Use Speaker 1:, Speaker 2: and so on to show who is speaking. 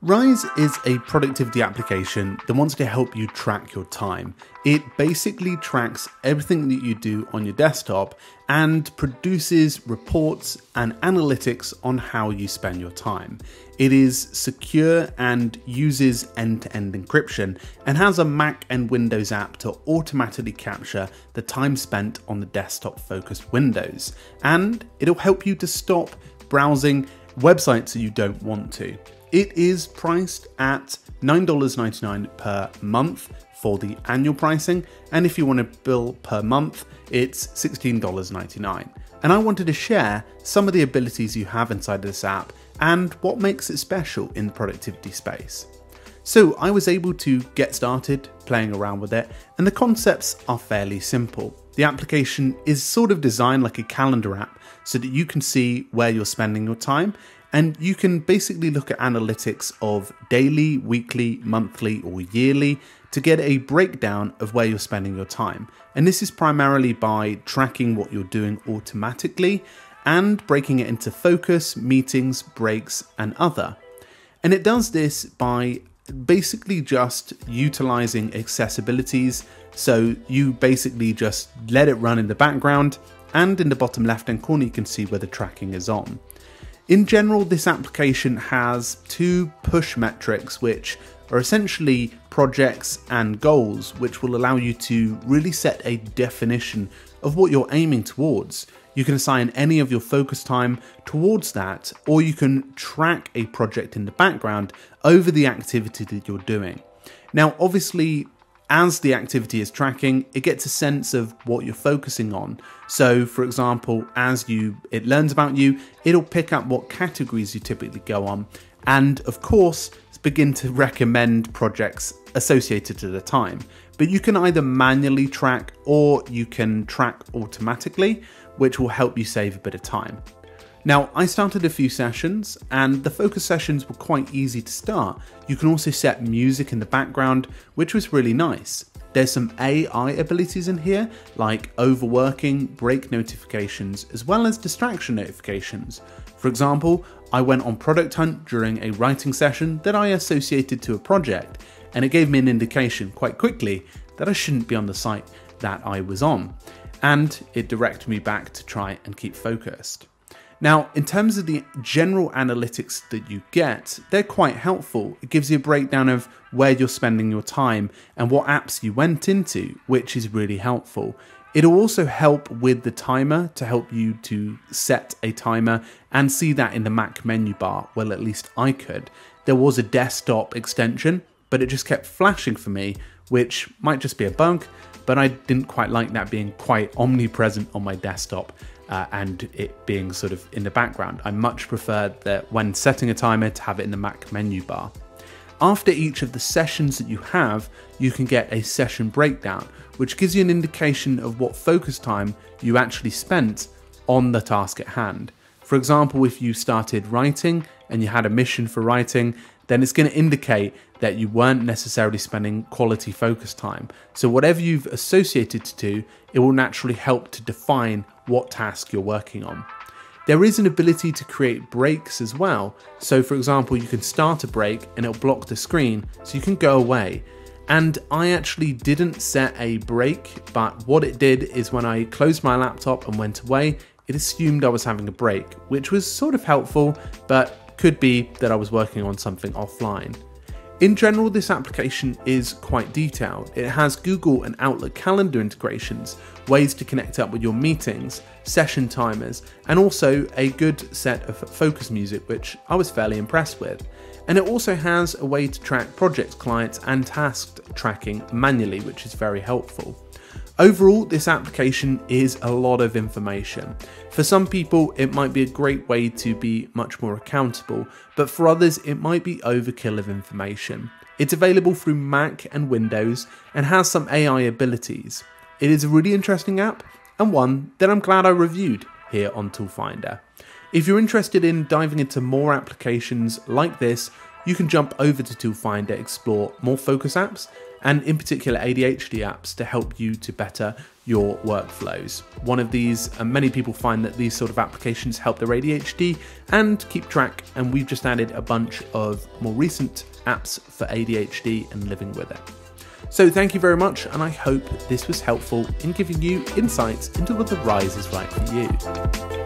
Speaker 1: Rize is a productivity application that wants to help you track your time. It basically tracks everything that you do on your desktop and produces reports and analytics on how you spend your time. It is secure and uses end to end encryption and has a Mac and Windows app to automatically capture the time spent on the desktop focused windows. And it'll help you to stop browsing websites that you don't want to. It is priced at $9.99 per month for the annual pricing, and if you want to bill per month, it's $16.99. And I wanted to share some of the abilities you have inside this app and what makes it special in the productivity space. So I was able to get started playing around with it, and the concepts are fairly simple. The application is sort of designed like a calendar app so that you can see where you're spending your time and you can basically look at analytics of daily, weekly, monthly, or yearly to get a breakdown of where you're spending your time. And this is primarily by tracking what you're doing automatically and breaking it into focus, meetings, breaks, and other. And it does this by basically just utilizing accessibilities. So you basically just let it run in the background, and in the bottom left hand corner, you can see where the tracking is on. In general, this application has two push metrics, which are essentially projects and goals, which will allow you to really set a definition of what you're aiming towards. You can assign any of your focus time towards that, or you can track a project in the background over the activity that you're doing. Now, obviously, as the activity is tracking, it gets a sense of what you're focusing on. So, for example, as you it learns about you, it'll pick up what categories you typically go on, and of course, begin to recommend projects associated to the time. But you can either manually track or you can track automatically, which will help you save a bit of time. Now, I started a few sessions, and the focus sessions were quite easy to start. You can also set music in the background, which was really nice. There's some AI abilities in here, like overworking, break notifications, as well as distraction notifications. For example, I went on product hunt during a writing session that I associated to a project, and it gave me an indication quite quickly that I shouldn't be on the site that I was on, and it directed me back to try and keep focused. Now, in terms of the general analytics that you get, they're quite helpful. It gives you a breakdown of where you're spending your time and what apps you went into, which is really helpful. It'll also help with the timer to help you to set a timer and see that in the Mac menu bar. Well, at least I could. There was a desktop extension, but it just kept flashing for me, which might just be a bug, but I didn't quite like that being quite omnipresent on my desktop uh, and it being sort of in the background. I much prefer that when setting a timer to have it in the Mac menu bar. After each of the sessions that you have, you can get a session breakdown, which gives you an indication of what focus time you actually spent on the task at hand. For example, if you started writing and you had a mission for writing, then it's going to indicate that you weren't necessarily spending quality focus time. So, whatever you've associated to, do, it will naturally help to define what task you're working on. There is an ability to create breaks as well. So, for example, you can start a break and it'll block the screen so you can go away. And I actually didn't set a break, but what it did is when I closed my laptop and went away, it assumed I was having a break, which was sort of helpful, but could be that I was working on something offline. In general, this application is quite detailed. It has Google and Outlook calendar integrations, ways to connect up with your meetings, session timers, and also a good set of focus music, which I was fairly impressed with. And it also has a way to track project clients and task tracking manually, which is very helpful. Overall, this application is a lot of information. For some people, it might be a great way to be much more accountable, but for others, it might be overkill of information. It's available through Mac and Windows and has some AI abilities. It is a really interesting app and one that I'm glad I reviewed here on Toolfinder. If you're interested in diving into more applications like this, you can jump over to Toolfinder, explore more focus apps, and in particular ADHD apps to help you to better your workflows. One of these, and many people find that these sort of applications help their ADHD and keep track, and we've just added a bunch of more recent apps for ADHD and living with it. So, thank you very much, and I hope this was helpful in giving you insights into what the Rize is right for you.